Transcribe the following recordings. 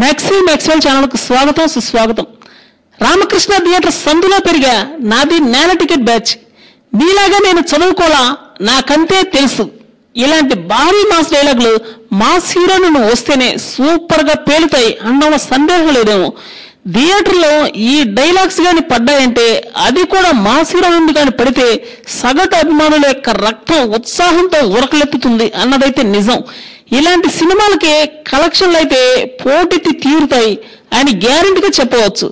Maxi Maxwell ఛానల్కు స్వాగతం సుస్వాగతం. రామకృష్ణ థియేటర్ సందులో పెరిగా నాది నేల టికెట్ బ్యాచ్. మీలాగా నేను చదువుకోలా నాకంతే తెలుసు. ఇలాంటి భారీ మాస్ డైలాగులు మాస్ హీరోను వస్తేనే సూపర్గా పేలుతాయి అన్న సందేహం లేదేమో. థియేటర్లో ఈ డైలాగ్స్ కానీ పడ్డాయంటే అది కూడా మాస్ హీరో నుండి కానీ పడితే సగటు అభిమానుల యొక్క రక్తం ఉత్సాహంతో ఉరకలెత్తుతుంది అన్నదైతే నిజం. ఇలాంటి సినిమాలకే కలెక్షన్లు అయితే పోటెత్తి తీరుతాయి అని గ్యారెంటీగా చెప్పవచ్చు.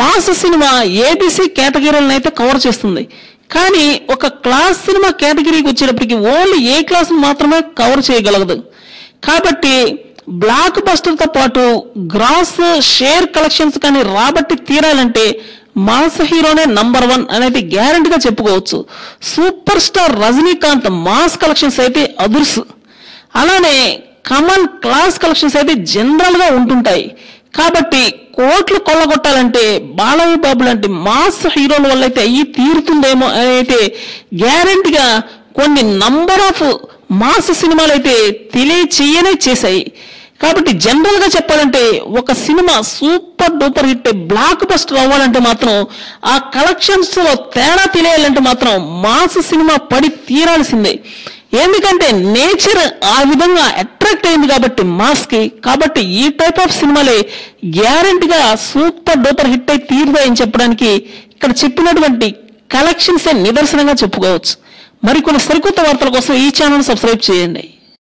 మాస్ సినిమా ఏబీసీ కేటగిరీలను అయితే కవర్ చేస్తుంది. కానీ ఒక క్లాస్ సినిమా కేటగిరీకి వచ్చేటప్పటికి ఓన్లీ ఏ క్లాస్ మాత్రమే కవర్ చేయగలగదు కాబట్టి బ్లాక్ బస్టర్తో పాటు గ్రాస్ షేర్ కలెక్షన్స్ కానీ రాబట్టి తీరాలంటే మాస్ హీరోనే నంబర్ వన్ అనేది గ్యారెంటీగా చెప్పుకోవచ్చు. Super star Rajinikanth mass collections అయితే అదుర్సు. అలానే కమల్ క్లాస్ కలెక్షన్స్ అయితే జనరల్గా ఉంటుంటాయి. కాబట్టి కోట్లు కొల్లగొట్టాలంటే బాలయ్య బాబు లాంటి మాస్ హీరోల వల్ల అయితే అయ్యి తీరుతుందేమో అయితే గ్యారెంటీగా కొన్ని నంబర్ ఆఫ్ మాస్ సినిమాలు అయితే తెలియచేయనే చేశాయి. కాబట్టి జనరల్గా చెప్పాలంటే ఒక cinema super duper hit blockbuster అవ్వాలంటే మాత్రం ఆ కలెక్షన్స్లో తేడా తెలియాలంటే మాత్రం మాస్ సినిమా పడి తీరాల్సిందే. ఎందుకంటే నేచర్ ఆ విధంగా అట్రాక్ట్ అయింది కాబట్టి మాస్కి కాబట్టి ఈ టైప్ ఆఫ్ సినిమాలే గ్యారెంటీగా సూపర్ డూపర్ హిట్ అయి తీరుతాయని చెప్పడానికి ఇక్కడ చెప్పినటువంటి కలెక్షన్స్ నిదర్శనంగా చెప్పుకోవచ్చు. మరికొన్ని సరికొత్త వార్తల కోసం ఈ ఛానల్ సబ్స్క్రైబ్ చేయండి.